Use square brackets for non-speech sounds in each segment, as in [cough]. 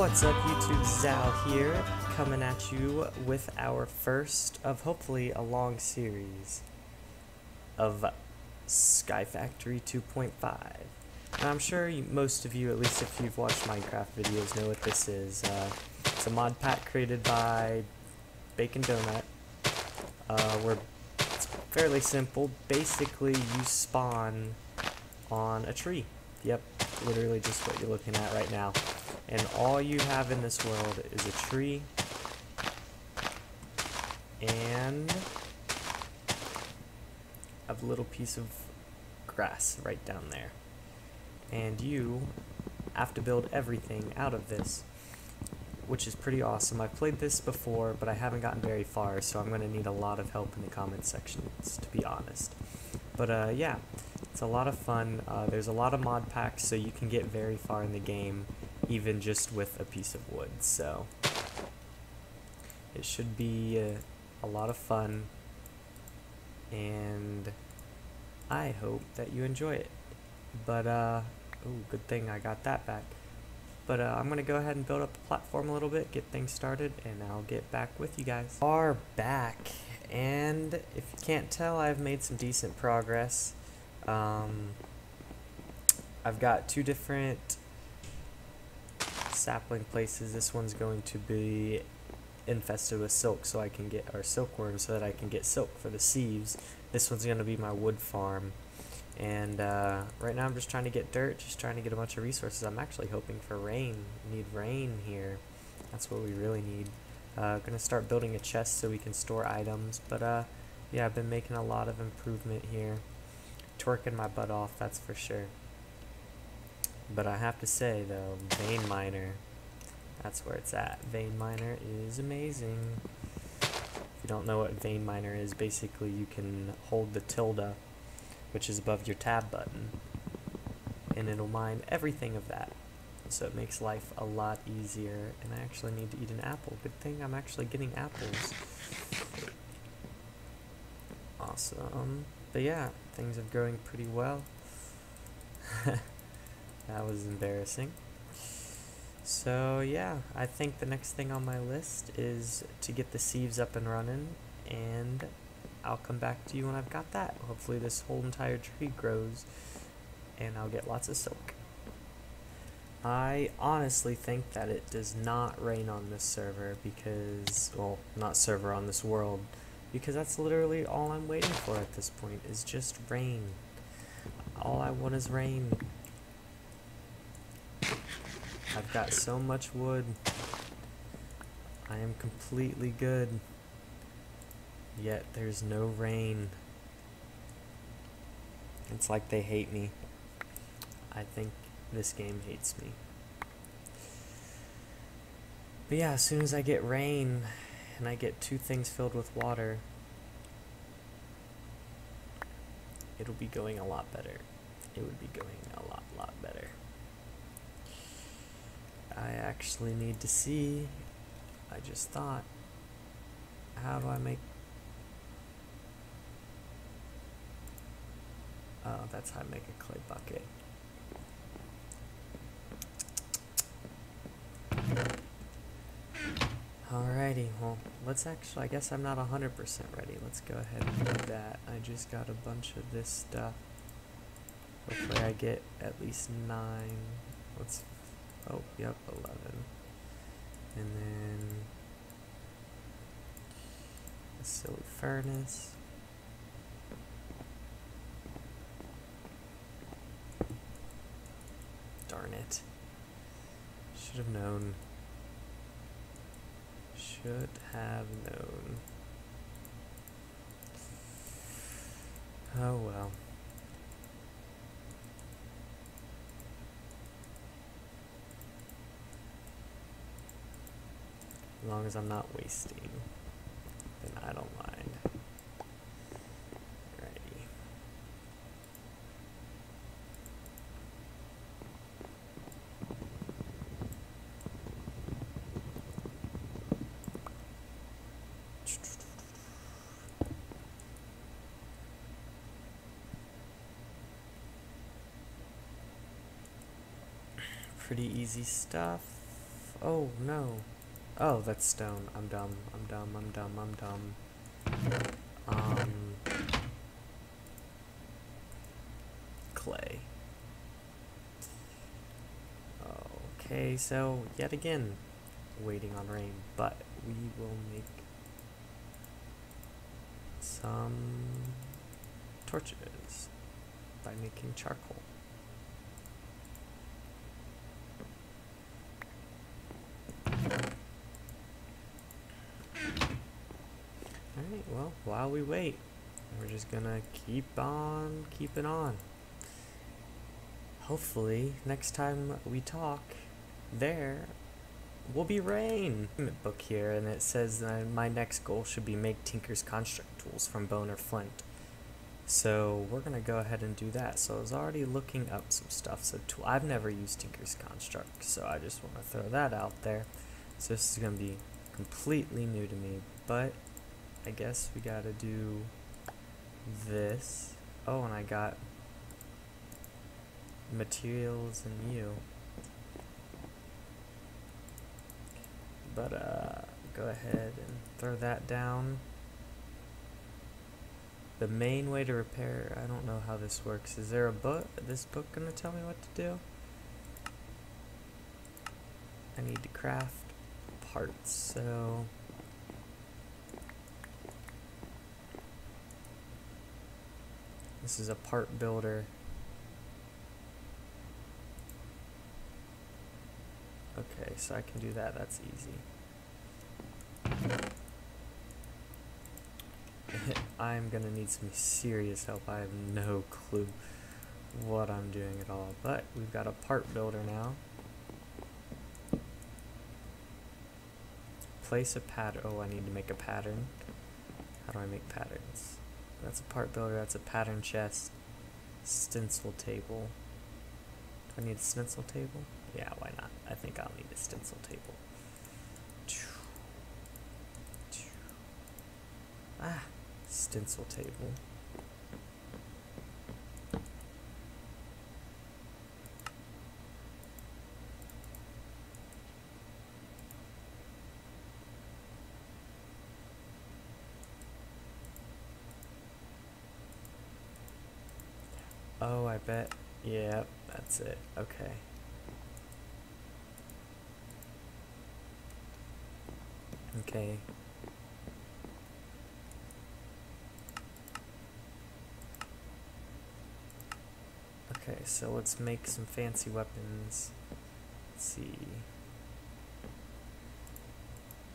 What's up YouTube, Xal here, coming at you with our first of hopefully a long series of Sky Factory 2.5. Now, I'm sure you, most of you, at least if you've watched Minecraft videos, know what this is. Uh, it's a mod pack created by Bacon Donut, uh, where it's fairly simple. Basically, you spawn on a tree. Yep, literally just what you're looking at right now. And all you have in this world is a tree and a little piece of grass right down there. And you have to build everything out of this, which is pretty awesome. I've played this before, but I haven't gotten very far, so I'm going to need a lot of help in the comment sections, to be honest. But uh, yeah, it's a lot of fun. Uh, there's a lot of mod packs, so you can get very far in the game even just with a piece of wood. So it should be a, a lot of fun, and I hope that you enjoy it. But, uh, oh, good thing I got that back. But uh, I'm going to go ahead and build up the platform a little bit, get things started, and I'll get back with you guys. Are back, and if you can't tell, I've made some decent progress. Um, I've got two different sapling places. This one's going to be infested with silk so I can get, or silkworm so that I can get silk for the sieves. This one's going to be my wood farm. And uh, right now I'm just trying to get dirt, just trying to get a bunch of resources. I'm actually hoping for rain. Need rain here. That's what we really need. Uh, gonna start building a chest so we can store items. But uh, yeah, I've been making a lot of improvement here. Twerking my butt off, that's for sure. But I have to say though, Vein Miner, that's where it's at. Vein Miner is amazing. If you don't know what Vein Miner is, basically you can hold the tilde, which is above your tab button, and it'll mine everything of that. So it makes life a lot easier, and I actually need to eat an apple. Good thing I'm actually getting apples. Awesome. But yeah, things are going pretty well. [laughs] That was embarrassing. So yeah, I think the next thing on my list is to get the sieves up and running, and I'll come back to you when I've got that. Hopefully this whole entire tree grows, and I'll get lots of silk. I honestly think that it does not rain on this server because, well, not server on this world, because that's literally all I'm waiting for at this point, is just rain. All I want is rain. I've got so much wood. I am completely good. Yet there's no rain. It's like they hate me. I think this game hates me. But yeah, as soon as I get rain and I get two things filled with water, it'll be going a lot better. It would be going a lot, lot better. I actually need to see. I just thought, how do I make... Oh, that's how I make a clay bucket. Alrighty, well, let's actually, I guess I'm not 100% ready. Let's go ahead and do that. I just got a bunch of this stuff. Hopefully I get at least nine. Let's Oh, yep, 11. And then a silly furnace. Darn it. Should have known. Should have known. Oh well. As long as I'm not wasting, then I don't mind. Alrighty. Pretty easy stuff. Oh no. Oh, that's stone. I'm dumb. I'm dumb. I'm dumb. I'm dumb. Um. Clay. Okay, so yet again, waiting on rain, but we will make some torches by making charcoal. Alright, while we wait, we're just gonna keep on keeping on. Hopefully, next time we talk, there will be rain. Book here, and it says uh, my next goal should be make Tinker's construct tools from bone or flint. So we're gonna go ahead and do that. So I was already looking up some stuff. So tool, I've never used Tinker's construct, so I just want to throw that out there. So this is gonna be completely new to me, but I guess we gotta do this. Oh, and I got materials and you. But uh, go ahead and throw that down. The main way to repair, I don't know how this works. Is there a book? This book gonna tell me what to do? I need to craft parts, so This is a part builder. Okay, so I can do that, that's easy. [laughs] I'm gonna need some serious help. I have no clue what I'm doing at all. But we've got a part builder now. Place a pattern. Oh, I need to make a pattern. How do I make patterns? That's a part builder, that's a pattern chest. Stencil table. Do I need a stencil table? Yeah, why not? I think I'll need a stencil table. Ah, stencil table. Oh, I bet. Yep, that's it. Okay. Okay. Okay, so let's make some fancy weapons. Let's see.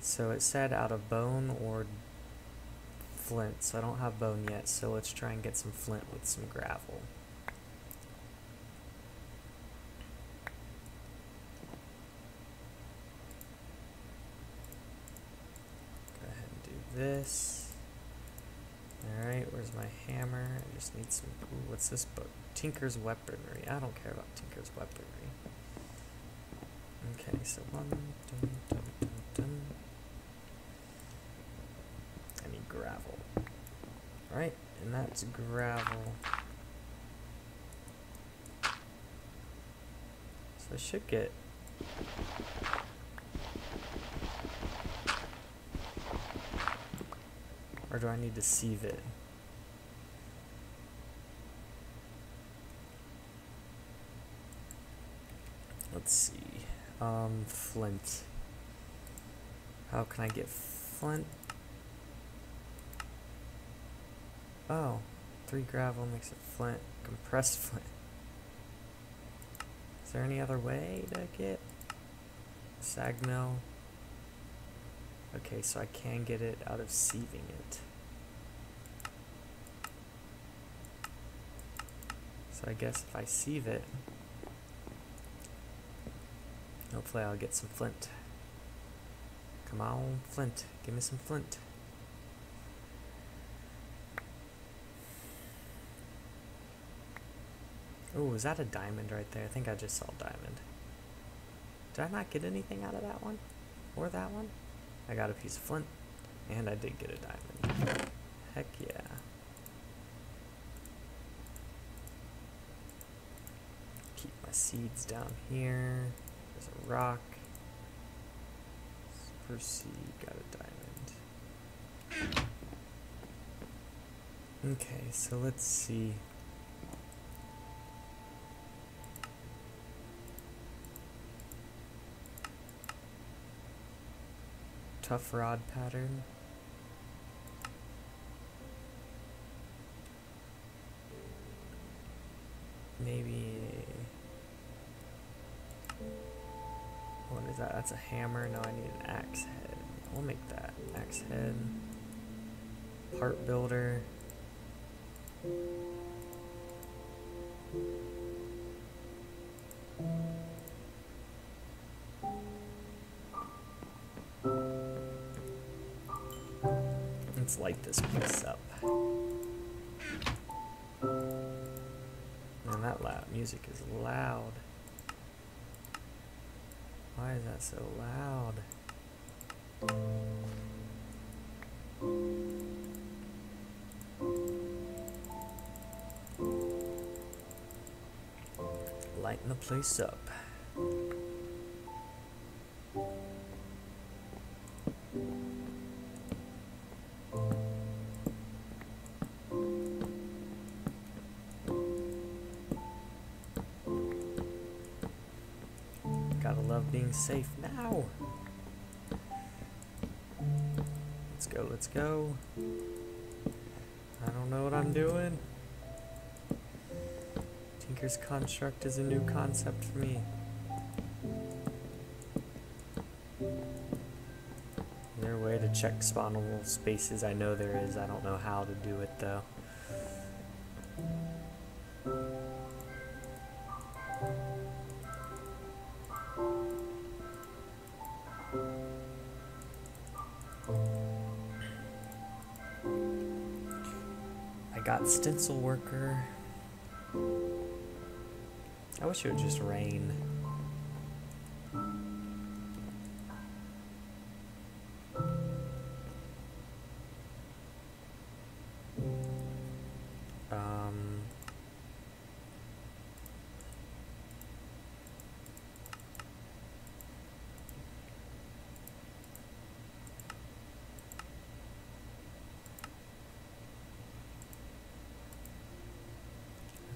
So it said out of bone or flint, so I don't have bone yet, so let's try and get some flint with some gravel. This. Alright, where's my hammer? I just need some. Ooh, what's this book? Tinker's Weaponry. I don't care about Tinker's Weaponry. Okay, so one. Dun, dun, dun, dun. I need gravel. Alright, and that's gravel. So I should get Or do I need to sieve it? Let's see. Um, flint. How can I get flint? Oh, three gravel makes it flint. Compressed flint. Is there any other way to get sag mill? Okay, so I can get it out of sieving it. So I guess if I sieve it, hopefully I'll get some flint. Come on, flint. Give me some flint. Oh, is that a diamond right there? I think I just saw a diamond. Did I not get anything out of that one? Or that one? I got a piece of flint, and I did get a diamond. Heck yeah. Keep my seeds down here. There's a rock. Percy got a diamond. Okay, so let's see. Tough rod pattern. Maybe. What is that? That's a hammer. No, I need an axe head. We'll make that. Axe head. Part builder. Let's light this place up. Man, that loud music is loud. Why is that so loud? Lighten the place up. Safe now. Let's go, let's go. I don't know what I'm doing. Tinker's Construct is a new concept for me. Is there a way to check spawnable spaces? I know there is. I don't know how to do it though. Stencil worker. I wish it would just rain.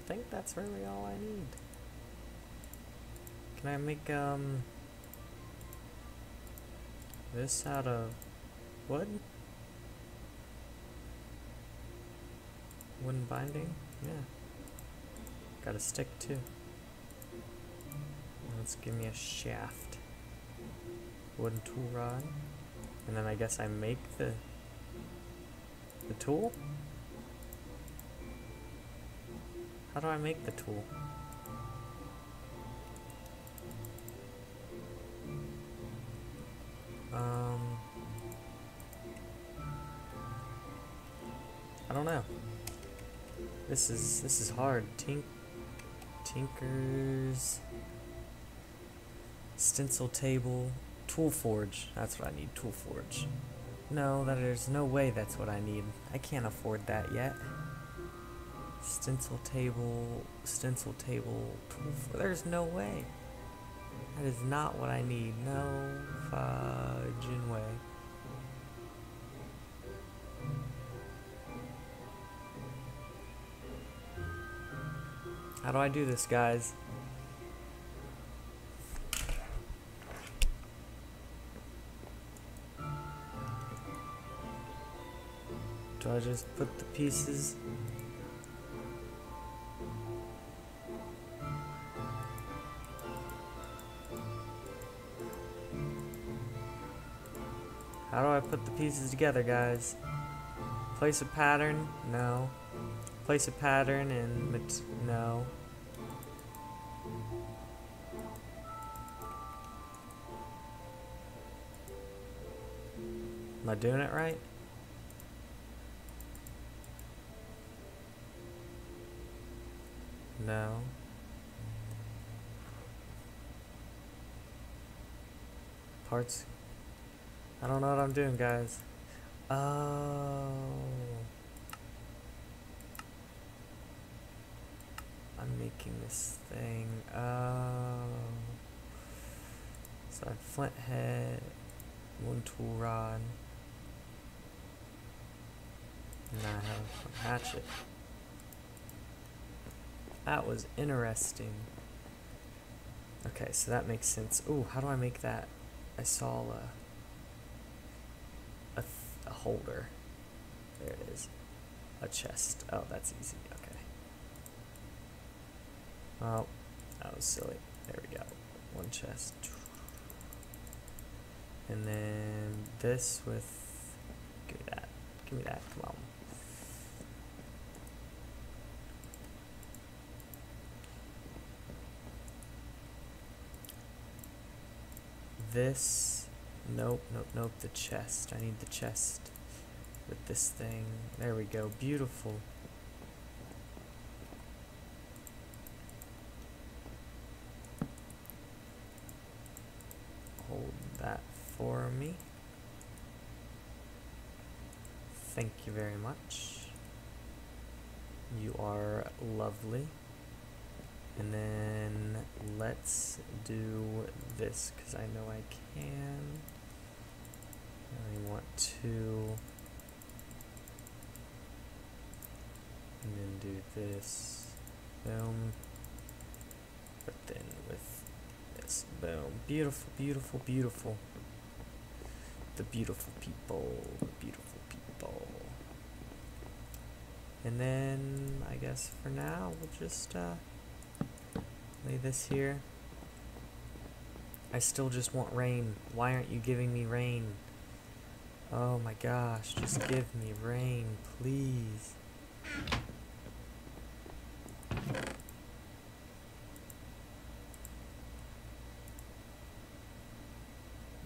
Think that's really all I need. Can I make um this out of wood? Wooden binding? Yeah. Got a stick too. Let's give me a shaft. Wooden tool rod. And then I guess I make the the tool? How do I make the tool? Um, I don't know. This is this is hard. Tink, Tinkers, stencil table, tool forge. That's what I need. Tool forge. No, there's no way that's what I need. I can't afford that yet. Stencil table, stencil table, there's no way. That is not what I need. No fudging way. How do I do this, guys? Do I just put the pieces? Put the pieces together, guys? Place a pattern? No. Place a pattern and no. Am I doing it right? No. Parts. I don't know what I'm doing, guys. Oh. I'm making this thing. Oh. So I have flint head. one tool rod. And I have a hatchet. That was interesting. Okay, so that makes sense. Ooh, how do I make that? I saw a, a, holder. There it is. A chest. Oh, that's easy. Okay. Oh, that was silly. There we go. One chest. And then this with. Give me that. Give me that. Come on. This. Nope, nope, nope. The chest. I need the chest with this thing. There we go. Beautiful. Hold that for me. Thank you very much. You are lovely. And then let's do this because I know I can. I want to. And then do this. Boom. But then with this. Boom. Beautiful, beautiful, beautiful. The beautiful people. The beautiful people. And then I guess for now we'll just uh, lay this here. I still just want rain. Why aren't you giving me rain? Oh my gosh, just give me rain, please.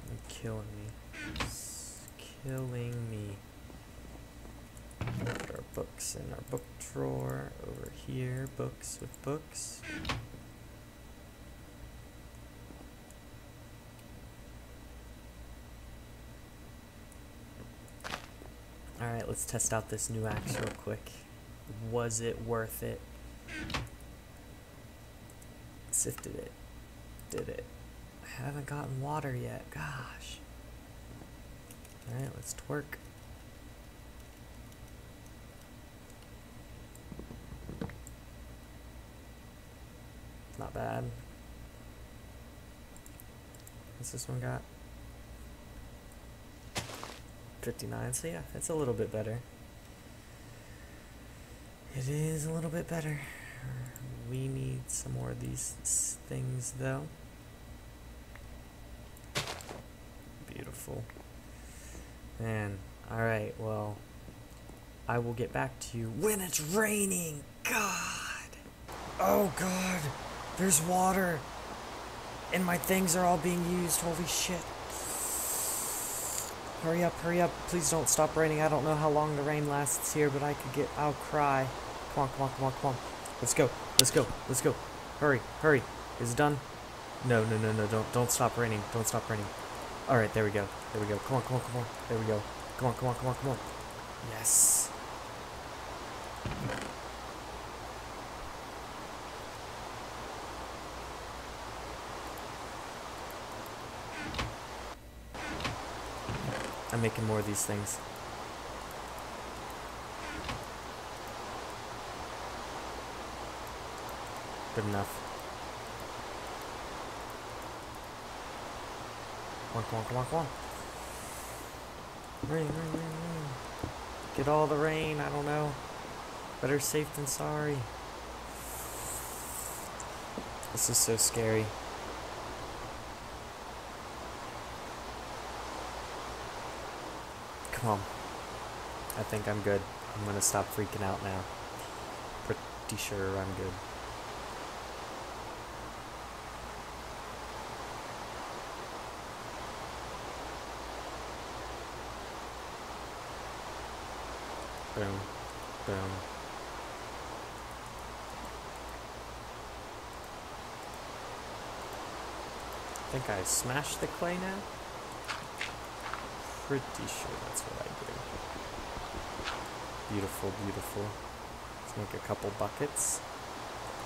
You're killing me. Killing me. Our books in our book drawer over here. Books with books. Alright, let's test out this new axe real quick. Was it worth it? Sifted it. Did it. I haven't gotten water yet. Gosh. Alright, let's twerk. Not bad. What's this one got? 59, so yeah, it's a little bit better. It is a little bit better. We need some more of these things, though. Beautiful. Man, alright, well, I will get back to you when it's raining. God! Oh, God! There's water! And my things are all being used. Holy shit. Hurry up, hurry up. Please don't stop raining. I don't know how long the rain lasts here, but I could get. I'll cry. Come on, come on, come on, come on. Let's go, let's go, let's go. Hurry, hurry. Is it done? No, no, no, no. Don't, don't stop raining. Don't stop raining. All right, there we go. There we go. Come on, come on, come on. There we go. Come on, come on, come on, come on. Yes. I'm making more of these things. Good enough. Come on, come on. Rain, rain, rain, rain. Get all the rain, I don't know. Better safe than sorry. This is so scary. On. I think I'm good. I'm gonna stop freaking out now. Pretty sure I'm good. Boom. Boom. I think I smashed the clay now pretty sure that's what I do. Beautiful, beautiful. Let's make a couple buckets.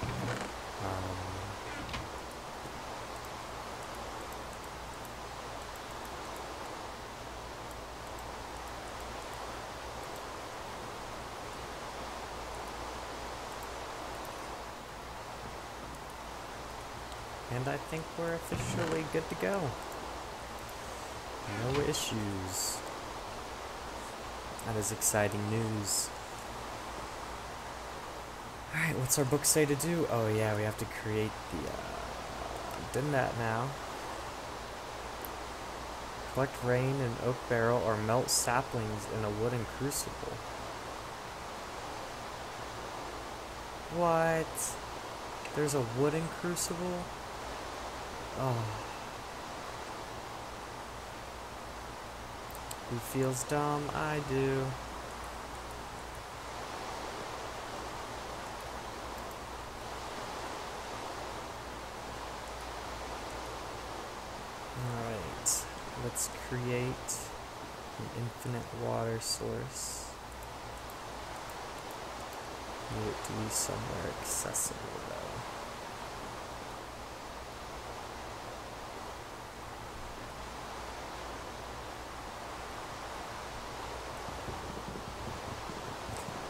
Um, And I think we're officially good to go. No issues. That is exciting news. Alright, what's our book say to do? Oh yeah, we have to create the, uh, done that now. Collect rain in oak barrel or melt saplings in a wooden crucible. What? There's a wooden crucible? Oh. Who feels dumb? I do. Alright, let's create an infinite water source. Need it to be somewhere accessible though.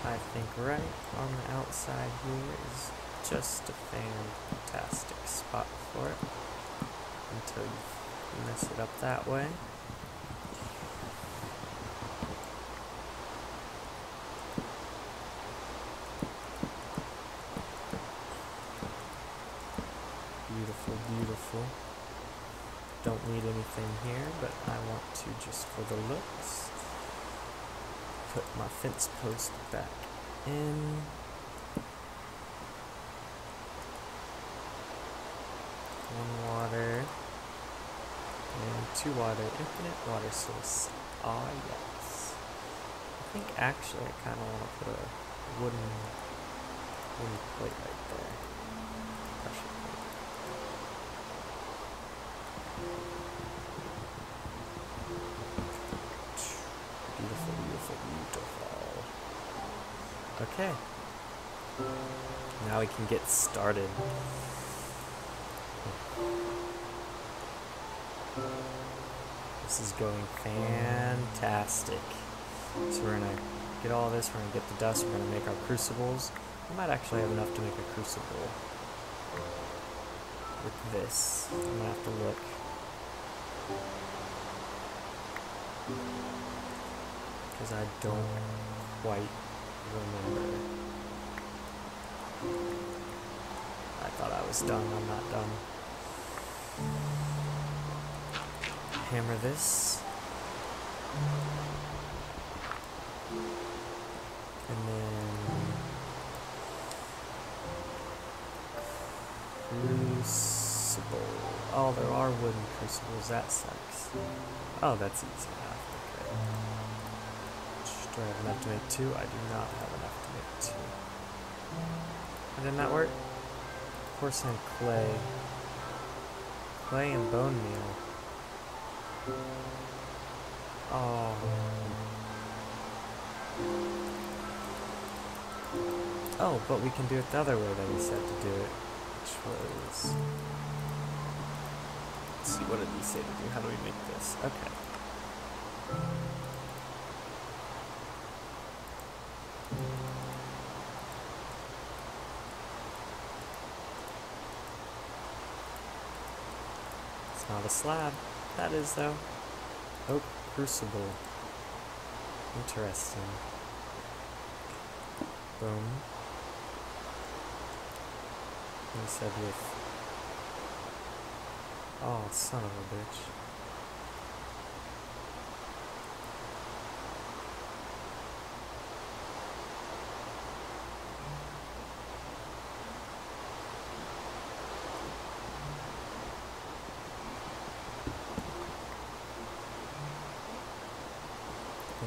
I think right on the outside here is just a fantastic spot for it until you mess it up that way. Beautiful, beautiful. Don't need anything here, but I want to just for the looks put my fence post back in. One water and two water, infinite water source. Ah, yes. I think actually I kind of want to put a wooden, wooden plate right there. Can get started. This is going fantastic. So we're gonna get all this, we're gonna get the dust, we're gonna make our crucibles. We might actually have enough to make a crucible with this. I'm gonna have to look. Because I don't quite remember. Thought I was done, I'm not done. Hammer this. And then crucible. Oh, there are wooden crucibles. That sucks. Oh, that's easy enough. Okay. Do I have enough to make two? I do not have enough to make two. How did that work? Porcelain clay. Clay and bone meal. Oh. Oh, but we can do it the other way that we said to do it, which was. Let's see, what did we say to do? How do we make this? Okay. Not a slab. That is, though. Oak crucible. Interesting. Boom. He said with. Oh, son of a bitch.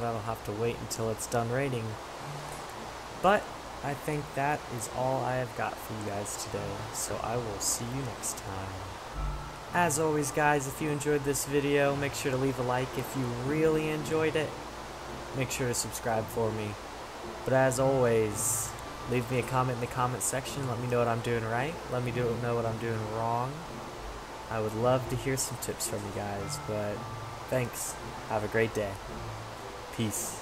That'll have to wait until it's done raining. But I think that is all I have got for you guys today, so I will see you next time. As always guys, if you enjoyed this video, make sure to leave a like if you really enjoyed it. Make sure to subscribe for me. But as always, leave me a comment in the comment section, let me know what I'm doing right, let me do, know what I'm doing wrong. I would love to hear some tips from you guys, but thanks. Have a great day. Peace.